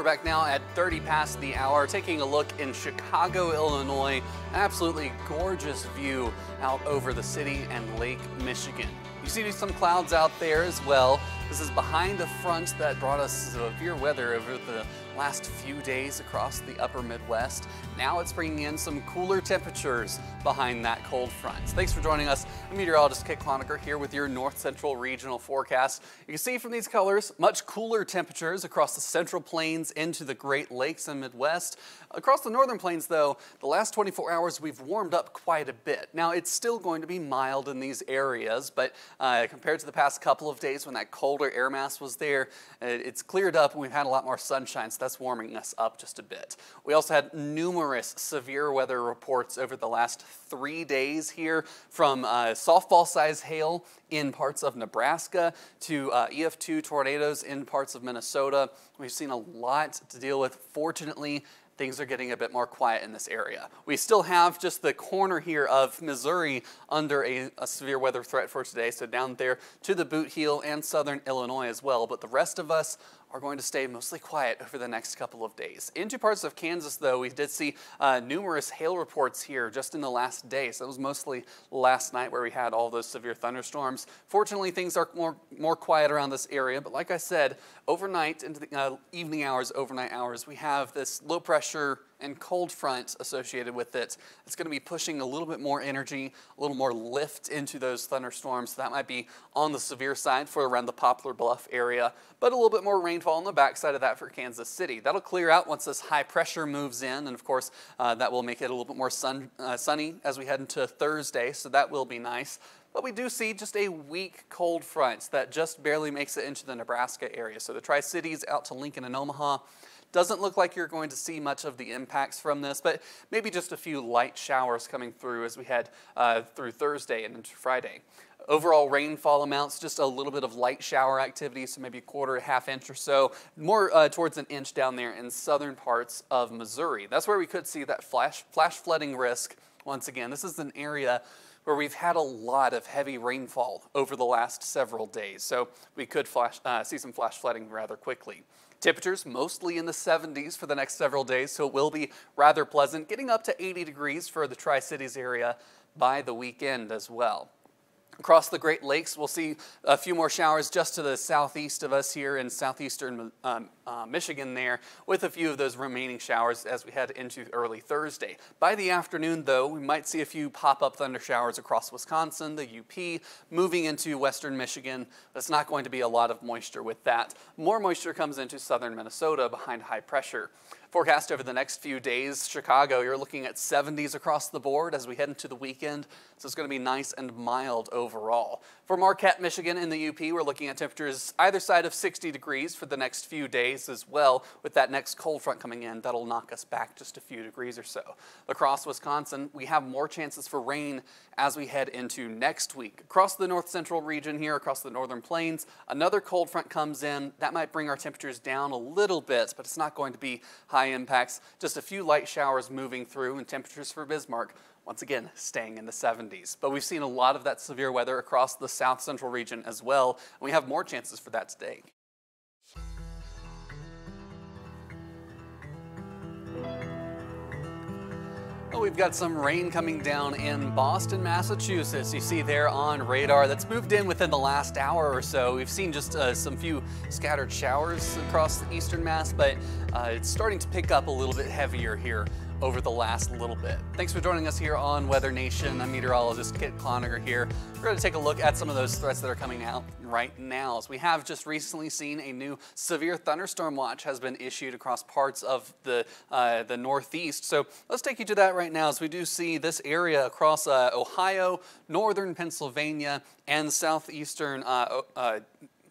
We're back now at 30 past the hour, taking a look in Chicago, Illinois. Absolutely gorgeous view out over the city and Lake Michigan. You see some clouds out there as well. This is behind a front that brought us severe weather over the last few days across the upper Midwest. Now it's bringing in some cooler temperatures behind that cold front. Thanks for joining us. I'm meteorologist Kit Cloninger here with your North Central Regional Forecast. You can see from these colors, much cooler temperatures across the Central Plains into the Great Lakes and Midwest. Across the Northern Plains though, the last 24 hours we've warmed up quite a bit. Now it's still going to be mild in these areas, but uh, compared to the past couple of days when that colder air mass was there, it's cleared up and we've had a lot more sunshine, so that's warming us up just a bit. We also had numerous severe weather reports over the last three days here from uh, softball size hail in parts of Nebraska to uh, EF2 tornadoes in parts of Minnesota. We've seen a lot to deal with. Fortunately, things are getting a bit more quiet in this area. We still have just the corner here of Missouri under a, a, severe weather threat for today, so down there to the Boot Heel and southern Illinois as well. But the rest of us are going to stay mostly quiet over the next couple of days. Into parts of Kansas, though, we did see uh, numerous hail reports here just in the last day. So it was mostly last night where we had all those severe thunderstorms. Fortunately, things are more, more quiet around this area. But like I said, overnight into the uh, evening hours, overnight hours, we have this low pressure and cold front associated with it. It's going to be pushing a little bit more energy, a little more lift into those thunderstorms. That might be on the severe side for around the Poplar Bluff area, but a little bit more rainfall on the backside of that for Kansas City. That'll clear out once this high pressure moves in, and of course, uh, that will make it a little bit more sun, uh, sunny as we head into Thursday, so that will be nice. But we do see just a weak cold front that just barely makes it into the Nebraska area. So the Tri Cities out to Lincoln and Omaha doesn't look like you're going to see much of the impacts from this, but maybe just a few light showers coming through as we head uh, through Thursday and into Friday. Overall rainfall amounts, just a little bit of light shower activity, so maybe a quarter, a half inch or so, more uh, towards an inch down there in southern parts of Missouri. That's where we could see that flash, flash flooding risk once again. This is an area where we've had a lot of heavy rainfall over the last several days, so we could flash, uh, see some flash flooding rather quickly. Temperatures mostly in the 70s for the next several days, so it will be rather pleasant, getting up to 80 degrees for the Tri-Cities area by the weekend as well. Across the Great Lakes, we'll see a few more showers just to the southeast of us here in southeastern um, uh, Michigan there, with a few of those remaining showers as we head into early Thursday. By the afternoon, though, we might see a few pop-up thunder showers across Wisconsin, the UP, moving into western Michigan. That's not going to be a lot of moisture with that. More moisture comes into southern Minnesota behind high pressure. Forecast over the next few days, Chicago, you're looking at 70s across the board as we head into the weekend. So it's going to be nice and mild overall. For Marquette, Michigan in the UP, we're looking at temperatures either side of 60 degrees for the next few days as well. With that next cold front coming in, that'll knock us back just a few degrees or so. Across Wisconsin, we have more chances for rain as we head into next week. Across the north central region here, across the northern plains, another cold front comes in. That might bring our temperatures down a little bit, but it's not going to be high impacts. Just a few light showers moving through and temperatures for Bismarck once again, staying in the 70s. But we've seen a lot of that severe weather across the south central region as well, and we have more chances for that today. We've got some rain coming down in Boston, Massachusetts. You see there on radar that's moved in within the last hour or so. We've seen just uh, some few scattered showers across the eastern Mass, but uh, it's starting to pick up a little bit heavier here over the last little bit. Thanks for joining us here on Weather Nation. I'm meteorologist Kit Cloninger here. We're going to take a look at some of those threats that are coming out right now. As we have just recently seen a new severe thunderstorm watch has been issued across parts of the, uh, the Northeast. So let's take you to that right now as we do see this area across uh, Ohio, northern Pennsylvania, and southeastern uh uh,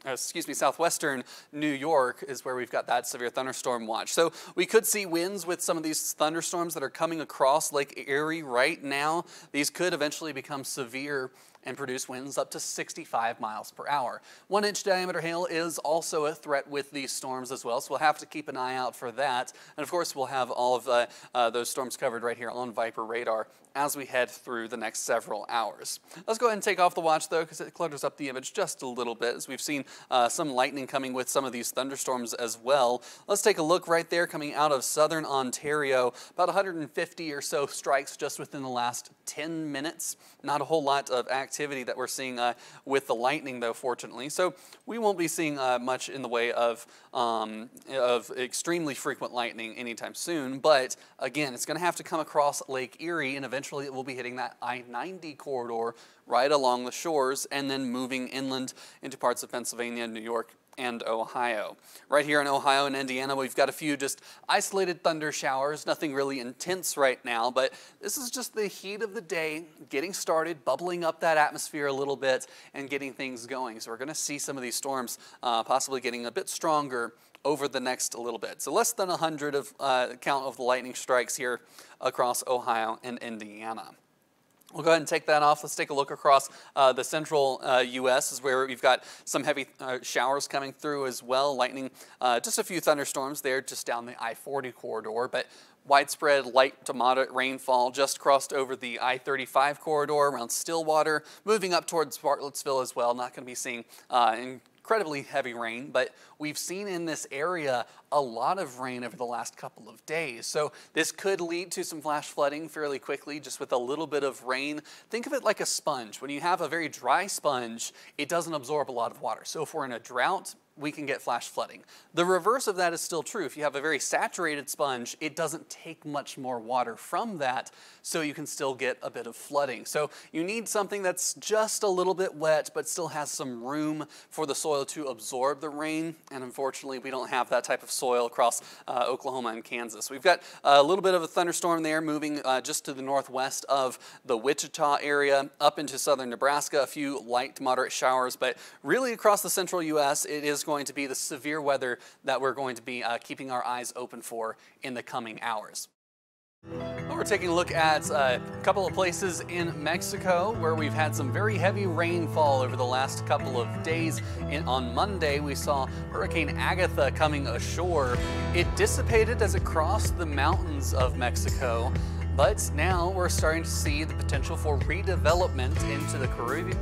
Uh, excuse me, southwestern New York is where we've got that severe thunderstorm watch. So we could see winds with some of these thunderstorms that are coming across Lake Erie right now. These could eventually become severe and produce winds up to 65 miles per hour. One inch diameter hail is also a threat with these storms as well, so we'll have to keep an eye out for that. And of course, we'll have all of uh, uh, those storms covered right here on Viper radar as we head through the next several hours. Let's go ahead and take off the watch though, because it clutters up the image just a little bit, as we've seen uh, some lightning coming with some of these thunderstorms as well. Let's take a look right there coming out of southern Ontario. About 150 or so strikes just within the last 10 minutes. Not a whole lot of activity that we're seeing uh, with the lightning though, fortunately. So we won't be seeing uh, much in the way of, um, of extremely frequent lightning anytime soon. But again, it's going to have to come across Lake Erie and eventually it will be hitting that I-90 corridor right along the shores and then moving inland into parts of Pennsylvania, and New York, and Ohio. Right here in Ohio and Indiana, we've got a few just isolated thunder showers, nothing really intense right now, but this is just the heat of the day getting started, bubbling up that atmosphere a little bit and getting things going. So we're gonna see some of these storms uh, possibly getting a bit stronger over the next little bit. So less than 100 of uh, count of the lightning strikes here across Ohio and Indiana. We'll go ahead and take that off. Let's take a look across uh, the central uh, U.S. is where we've got some heavy uh, showers coming through as well. Lightning, uh, just a few thunderstorms there just down the I-40 corridor, but widespread light to moderate rainfall just crossed over the I-35 corridor around Stillwater, moving up towards Bartlesville as well. Not going to be seeing uh, incredibly heavy rain, but we've seen in this area a lot of rain over the last couple of days. So this could lead to some flash flooding fairly quickly just with a little bit of rain. Think of it like a sponge. When you have a very dry sponge, it doesn't absorb a lot of water. So if we're in a drought, we can get flash flooding. The reverse of that is still true. If you have a very saturated sponge, it doesn't take much more water from that, so you can still get a bit of flooding. So you need something that's just a little bit wet, but still has some room for the soil to absorb the rain. And unfortunately, we don't have that type of soil across uh, Oklahoma and Kansas. We've got a little bit of a thunderstorm there moving uh, just to the northwest of the Wichita area, up into southern Nebraska, a few light to moderate showers, but really across the central U.S., it is going to be the severe weather that we're going to be uh, keeping our eyes open for in the coming hours. Well, we're taking a look at uh, a couple of places in Mexico where we've had some very heavy rainfall over the last couple of days. In, on Monday, we saw Hurricane Agatha coming ashore. It dissipated as it crossed the mountains of Mexico. But now we're starting to see the potential for redevelopment into the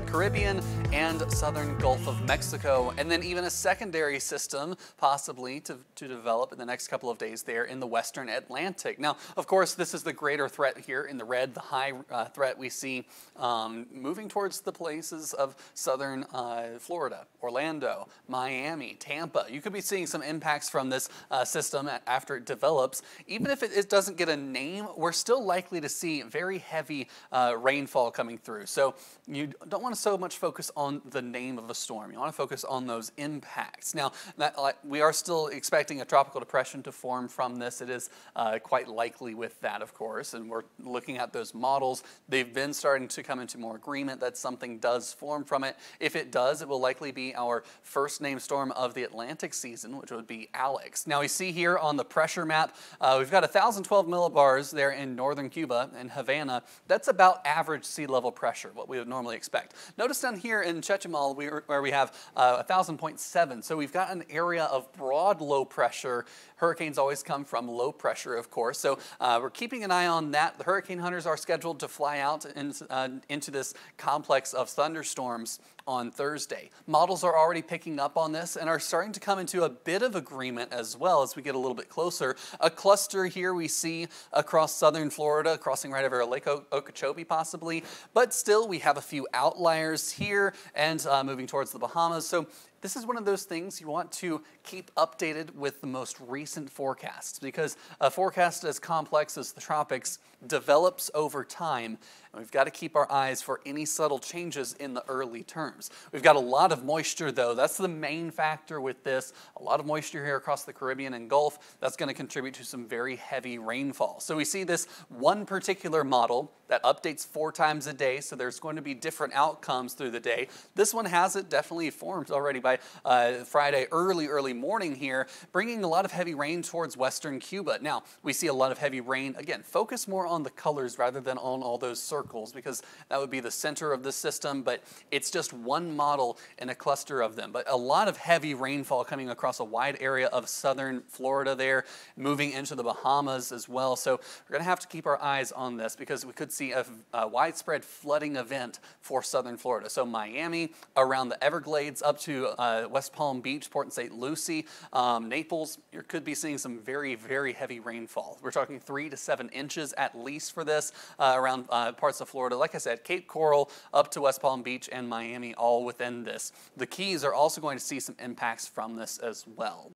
Caribbean and southern Gulf of Mexico, and then even a secondary system possibly to, to develop in the next couple of days there in the western Atlantic. Now, of course, this is the greater threat here in the red, the high uh, threat we see um, moving towards the places of southern uh, Florida, Orlando, Miami, Tampa. You could be seeing some impacts from this uh, system after it develops. Even if it, it doesn't get a name, we're still likely to see very heavy uh, rainfall coming through. So you don't want to so much focus on the name of a storm. You want to focus on those impacts. Now, that, we are still expecting a tropical depression to form from this. It is uh, quite likely with that, of course, and we're looking at those models. They've been starting to come into more agreement that something does form from it. If it does, it will likely be our first named storm of the Atlantic season, which would be Alex. Now, we see here on the pressure map, uh, we've got 1,012 millibars there in northern northern Cuba and Havana, that's about average sea level pressure, what we would normally expect. Notice down here in Chetumal where we have uh, 1,000.7, so we've got an area of broad low pressure. Hurricanes always come from low pressure, of course, so uh, we're keeping an eye on that. The hurricane hunters are scheduled to fly out in, uh, into this complex of thunderstorms on Thursday. Models are already picking up on this and are starting to come into a bit of agreement as well as we get a little bit closer. A cluster here we see across southern Florida, crossing right over Lake Okeechobee possibly, but still we have a few outliers here and uh, moving towards the Bahamas. So this is one of those things you want to keep updated with the most recent forecasts because a forecast as complex as the tropics develops over time and we've got to keep our eyes for any subtle changes in the early terms. We've got a lot of moisture though. That's the main factor with this. A lot of moisture here across the Caribbean and Gulf. That's going to contribute to some very heavy rainfall. So we see this one particular model that updates four times a day, so there's going to be different outcomes through the day. This one has it definitely formed already by uh, Friday early, early morning here, bringing a lot of heavy rain towards western Cuba. Now, we see a lot of heavy rain. Again, focus more on the colors rather than on all those circles because that would be the center of the system, but it's just one model in a cluster of them. But a lot of heavy rainfall coming across a wide area of southern Florida there, moving into the Bahamas as well. So we're going to have to keep our eyes on this because we could see a, a widespread flooding event for southern Florida. So Miami, around the Everglades, up to uh, West Palm Beach, Port St. Lucie, um, Naples, you could be seeing some very, very heavy rainfall. We're talking three to seven inches at least for this uh, around uh, parts of Florida. Like I said, Cape Coral up to West Palm Beach and Miami all within this. The Keys are also going to see some impacts from this as well.